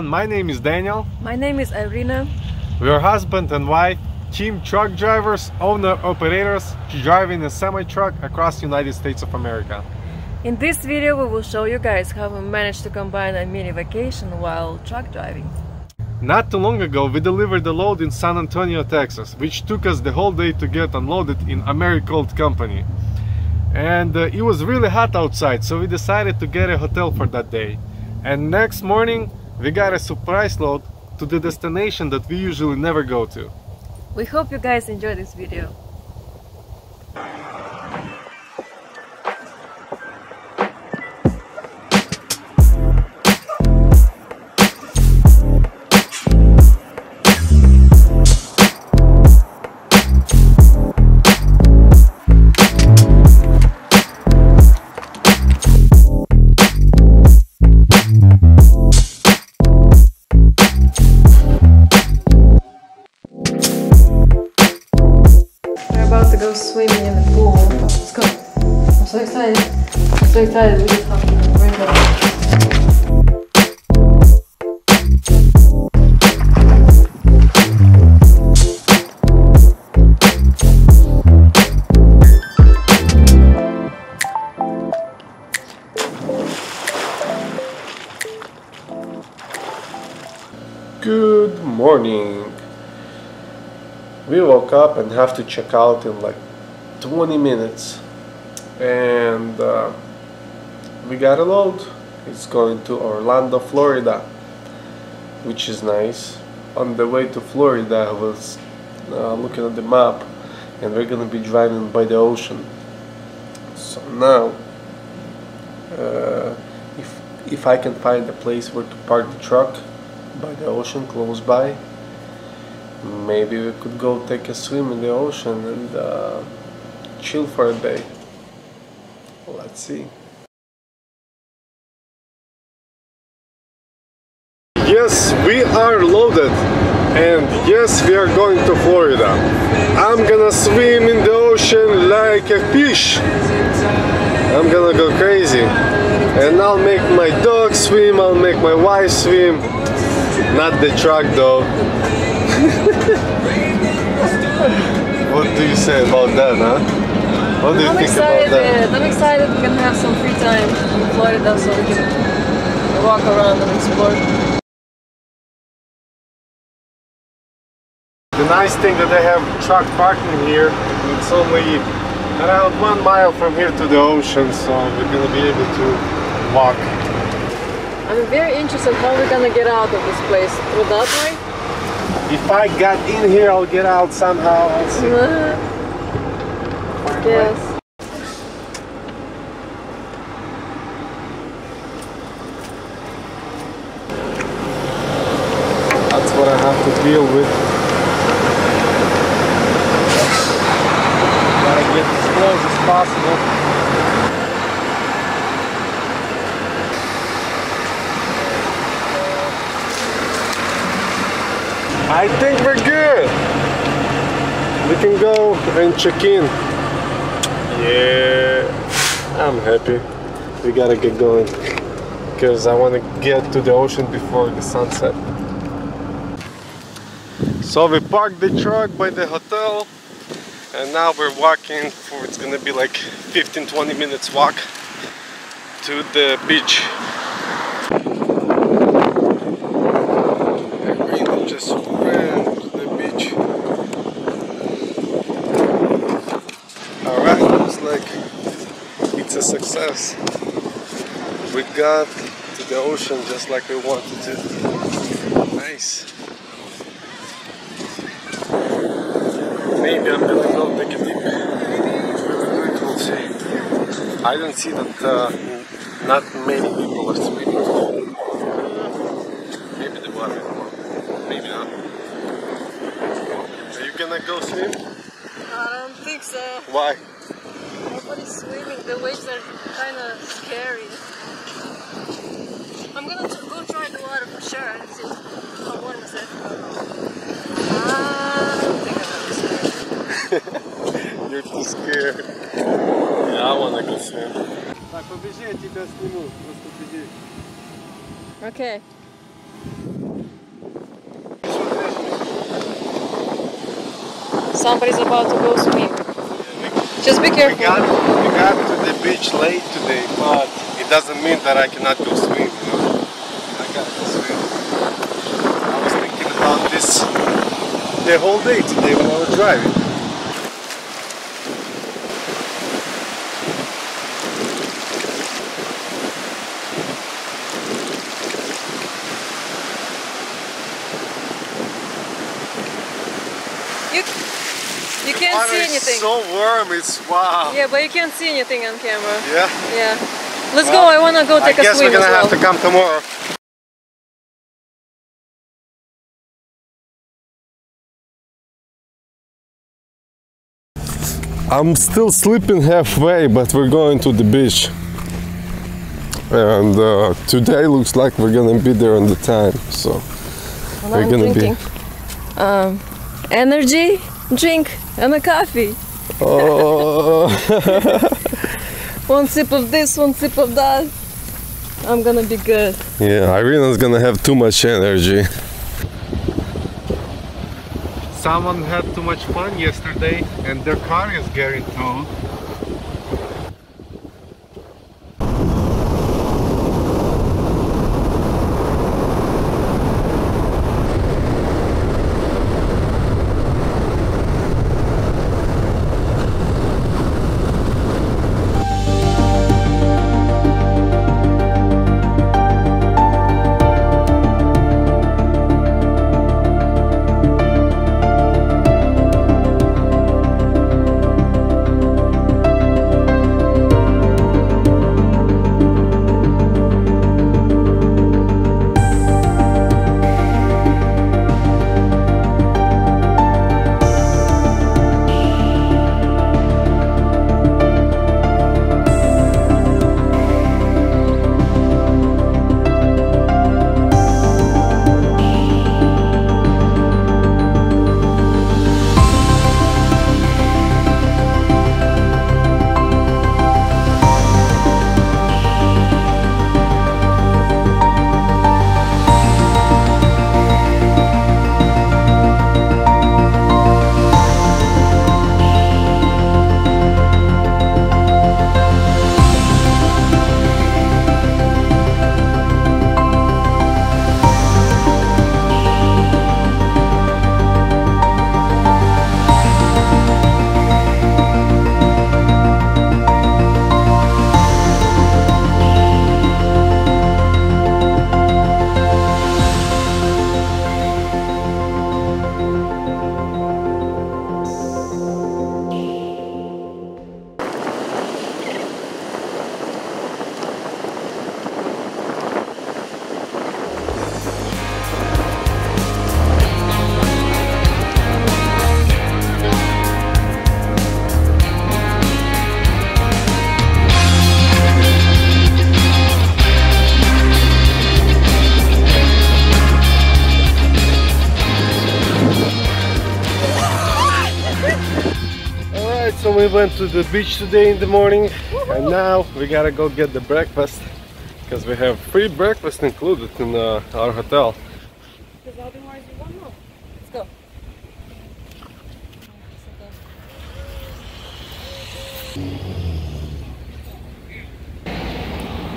everyone, my name is Daniel. My name is Irina. We are husband and wife, team truck drivers, owner operators, driving a semi-truck across the United States of America. In this video we will show you guys how we managed to combine a mini vacation while truck driving. Not too long ago we delivered a load in San Antonio, Texas, which took us the whole day to get unloaded in Americold company. And uh, it was really hot outside, so we decided to get a hotel for that day. And next morning we got a surprise load to the destination that we usually never go to. We hope you guys enjoy this video. So excited. I'm so excited. We just have to rainbow. Good morning. We woke up and have to check out in like 20 minutes. And uh, we got a load. It's going to Orlando, Florida, which is nice. On the way to Florida, I was uh, looking at the map and we're gonna be driving by the ocean. So now, uh, if, if I can find a place where to park the truck by the ocean close by, maybe we could go take a swim in the ocean and uh, chill for a day. Let's see. Yes, we are loaded, and yes, we are going to Florida. I'm gonna swim in the ocean like a fish. I'm gonna go crazy, and I'll make my dog swim. I'll make my wife swim. Not the truck though. what do you say about that, huh? What do you I'm think excited. about that? I'm excited we're gonna have some free time in Florida so we can walk around and explore. The nice thing that they have truck parking here, it's only around one mile from here to the ocean, so we're gonna be able to walk. I'm very interested how we're gonna get out of this place. Through that way? If I got in here, I'll get out somehow. I'll yes. That's what I have to deal with. Gotta get as close as possible. I think we're good. We can go and check in. Yeah, I'm happy. We gotta get going because I want to get to the ocean before the sunset. So we parked the truck by the hotel and now we're walking for it's gonna be like 15-20 minutes walk to the beach. I really just ran to the beach. Alright, looks like it's a success. We got to the ocean just like we wanted to. Nice. Maybe I'm gonna go take a dip. We'll see. I don't see that uh, not many people are swimming. Maybe the water is warm. Maybe not. Are you gonna go swim? I don't think so. Why? What is swimming? The waves are kind of scary. I'm gonna go try the water for sure and see how warm is it. Ah, You're too scared. Yeah, I wanna go swim. Побежи, я тебя сниму. Просто беги. Okay. Somebody's about to go swim. Just be careful. We got, we got to the beach late today, but it doesn't mean that I cannot go swim, you know. I got to swim. I was thinking about this the whole day today when I was driving. You, you can't Water see is anything. So warm, it's wow. Yeah, but you can't see anything on camera. Yeah. Yeah. Let's Well, go. I wanna go I take a guess swim we're gonna well. have to come tomorrow. I'm still sleeping halfway, but we're going to the beach. And uh, today looks like we're gonna be there on the time, so And we're I'm gonna drinking um, energy drink and a coffee. Be. Oh, One sip of this, one sip of that. I'm gonna be good. yeah, Irina's gonna have too much energy. Someone had too much fun yesterday, and their car is getting towed. Went to the beach today in the morning and now we gotta go get the breakfast because we have free breakfast included in uh, our hotel. Let's go.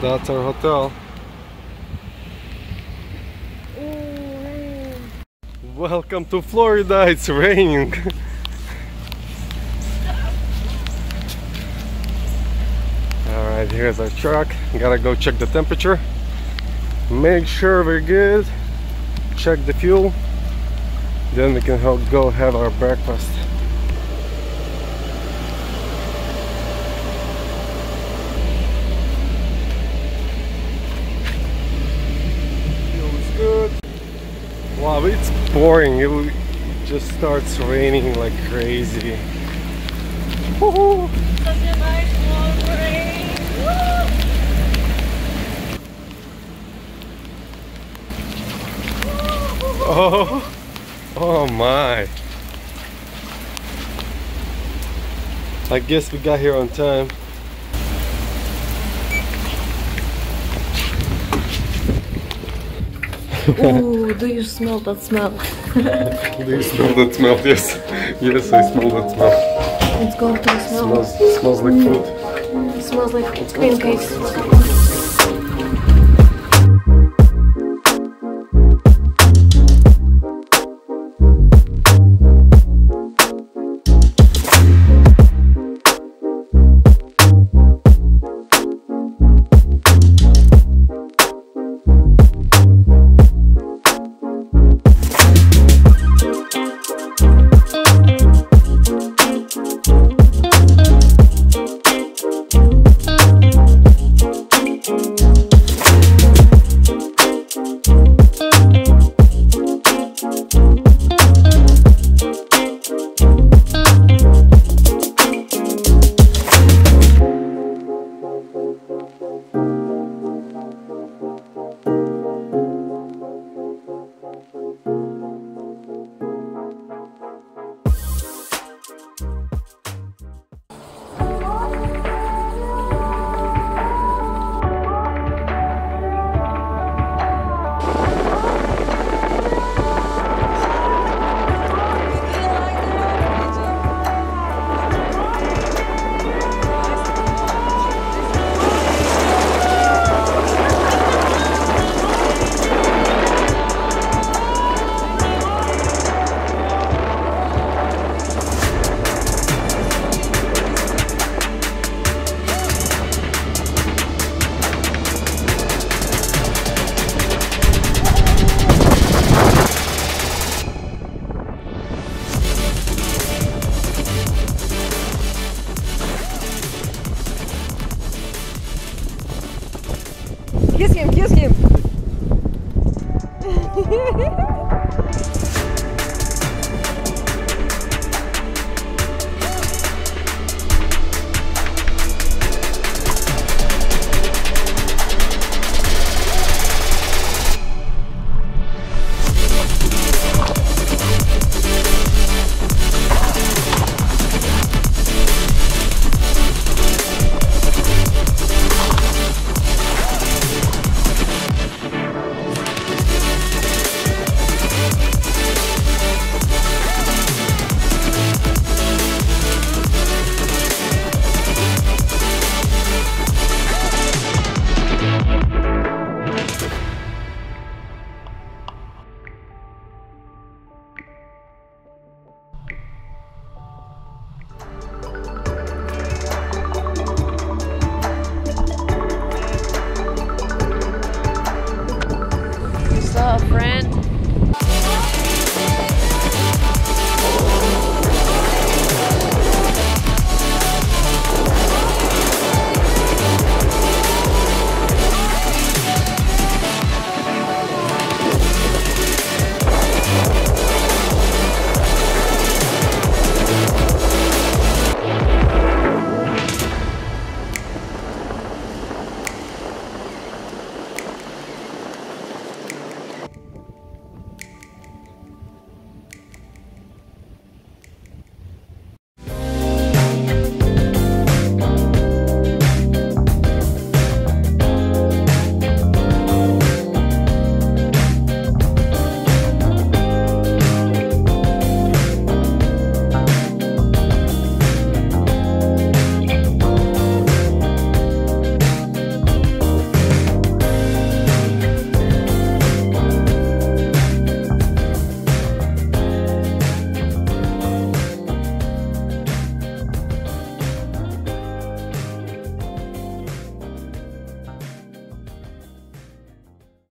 That's our hotel. Welcome to Florida, it's raining. here's our truck. Gotta go check the temperature. Make sure we're good. Check the fuel. Then we can go have our breakfast. Good. Wow, it's pouring. It just starts raining like crazy. Woohoo! Such a nice warm rain. Oh, oh my. I guess we got here on time. Ooh, do you smell that smell? Do you smell that smell? Yes. Yes, I smell that smell. It's going go to smell. Smells, smells like food. It smells like cream cakes.